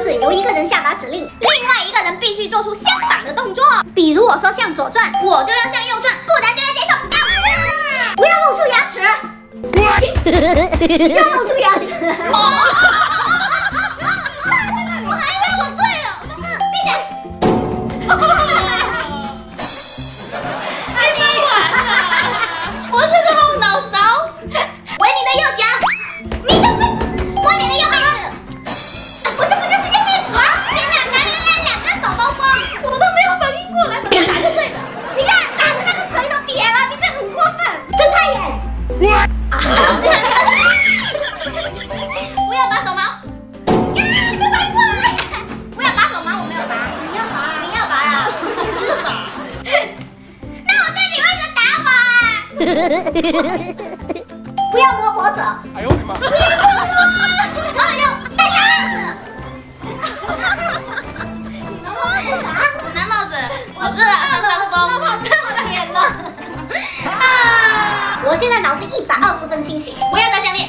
就是由一个人下达指令，另外一个人必须做出相反的动作。比如我说向左转，我就要向右转，不然就要接受。不要露出牙齿，不要露出牙齿。不要摸脖子！哎呦我的妈！别摸摸！哎呦，戴大帽子！你能摸我啥？拿帽子，我热啊，吹伤风，这么甜了！啊！我现在脑子一百二十分清醒，不要戴项链。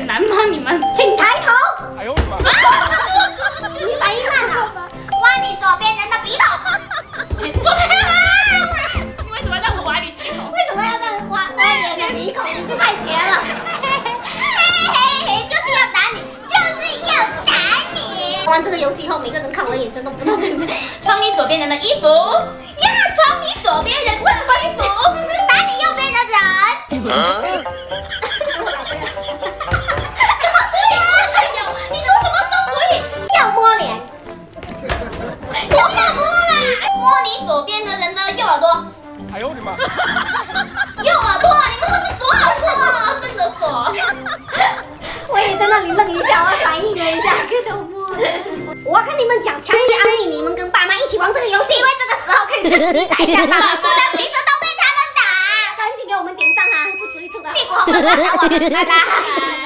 很难吗？你们请抬头。哎呦我的妈！你反应慢了。挖你左边人的鼻头。左边人。为什么让我挖你鼻头？为什么要让挖挖你的鼻孔？你这太绝了。嘿嘿嘿，就是要打你，就是要打你。玩这个游戏以后，每个人看我的眼神都不那么正常。穿你左边人的衣服。呀，穿你左边人的衣服。打你右边的人。右耳朵，哎呦我的妈！右耳朵你摸的是左耳朵，真的锁。我也在那里愣一下，我反应了一下，摸。我要跟你们讲，强烈安利你们跟爸妈一起玩这个游戏，因为这个时候可以趁机打一下爸妈，不然平时都被他们打。赶紧给我们点赞啊！这嘴臭的屁股红了，打我们，拜拜。